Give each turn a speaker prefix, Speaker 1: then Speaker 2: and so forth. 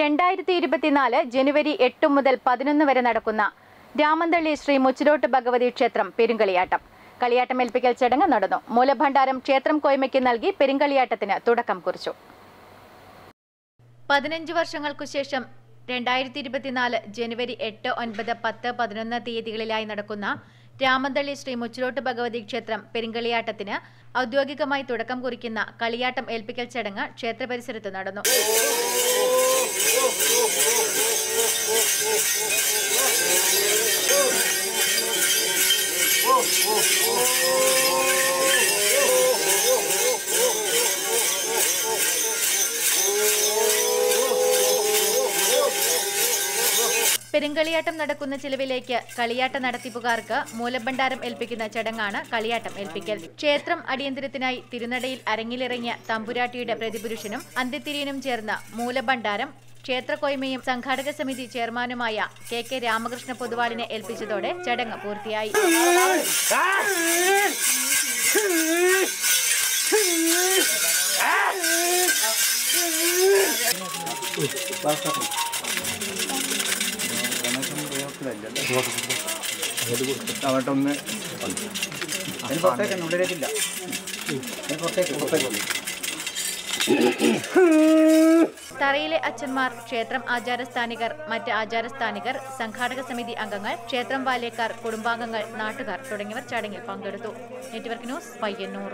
Speaker 1: രണ്ടായിരത്തി ഇരുപത്തിനാല് ജനുവരി എട്ട് മുതൽ പതിനൊന്ന് വരെ നടക്കുന്ന രാമന്തള്ളി ശ്രീ മുച്ചിലോട്ട് ഭഗവതി ക്ഷേത്രം പെരുങ്കളിയാട്ടം. കളിയാട്ടം ഏൽപ്പിക്കൽ ചടങ്ങ് നടന്നു. മൂലഭണ്ഡാരം ക്ഷേത്രം കോയ്മയ്ക്ക് നൽകി പെരുങ്കളിയാട്ടത്തിന് തുടക്കം കുറിച്ചു. പതിനഞ്ച് വർഷങ്ങൾക്കു ശേഷം രണ്ടായിരത്തി ഇരുപത്തിനാല് ജനുവരി എട്ട് ഒൻപത് പത്ത് പതിനൊന്ന് തീയതികളിലായി നടക്കുന്ന രാമന്തള്ളി ശ്രീ മുച്ചിലോട്ട് ഭഗവതി ക്ഷേത്രം പെരുങ്കളിയാട്ടത്തിന് ഔദ്യോഗികമായി തുടക്കം കുറിക്കുന്ന കളിയാട്ടം ഏൽപ്പിക്കൽ ചടങ്ങ് ക്ഷേത്ര പരിസരത്ത് നടന്നു പെരുങ്കളിയാട്ടം നടക്കുന്ന ചിലവിലേക്ക് കളിയാട്ട നടത്തിപ്പുകാർക്ക് മൂലഭണ്ഡാരം ഏൽപ്പിക്കുന്ന ചടങ്ങാണ് കളിയാട്ടം ഏൽപ്പിക്കൽ ക്ഷേത്രം അടിയന്തരത്തിനായി തിരുനടയിൽ അരങ്ങിലിറങ്ങിയ തമ്പുരാട്ടിയുടെ പ്രതിപുരുഷനും അന്ത്യത്തിരിയനും ചേർന്ന് മൂലഭണ്ഡാരം ക്ഷേത്രകോയ്മയും സംഘാടക സമിതി ചെയർമാനുമായ കെ കെ രാമകൃഷ്ണ പൊതുവാളിനെ ഏൽപ്പിച്ചതോടെ ചടങ്ങ് പൂർത്തിയായി
Speaker 2: അവിടെ ഒന്ന്
Speaker 3: അതിന് പുറത്തേക്ക് ഉള്ളിലേക്കില്ല അതിന് പുറത്തേക്ക് പുറത്തേക്ക്
Speaker 1: തറയിലെ അച്ഛന്മാർ ക്ഷേത്രം ആചാരസ്ഥാനികർ മറ്റ് ആചാരസ്ഥാനികർ സംഘാടക സമിതി അംഗങ്ങൾ ക്ഷേത്രം ബാല്യക്കാർ കുടുംബാംഗങ്ങൾ നാട്ടുകാർ തുടങ്ങിയവർ ചടങ്ങിൽ പങ്കെടുത്തു. Network news Payyanur